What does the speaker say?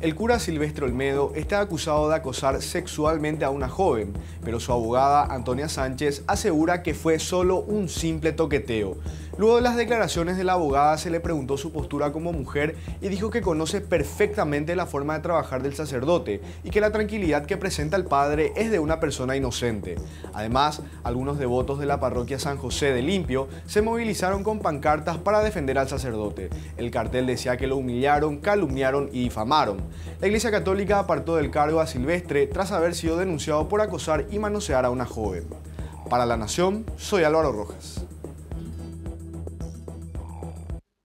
El cura Silvestre Olmedo está acusado de acosar sexualmente a una joven, pero su abogada Antonia Sánchez asegura que fue solo un simple toqueteo. Luego de las declaraciones de la abogada se le preguntó su postura como mujer y dijo que conoce perfectamente la forma de trabajar del sacerdote y que la tranquilidad que presenta el padre es de una persona inocente. Además, algunos devotos de la parroquia San José de Limpio se movilizaron con pancartas para defender al sacerdote. El cartel decía que lo humillaron, calumniaron y difamaron. La Iglesia Católica apartó del cargo a Silvestre tras haber sido denunciado por acosar y manosear a una joven. Para la Nación, soy Álvaro Rojas.